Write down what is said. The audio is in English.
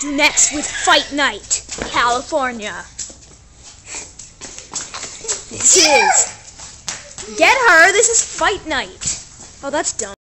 Do next with Fight Night, California. This is. Get her! This is Fight Night. Oh, that's dumb.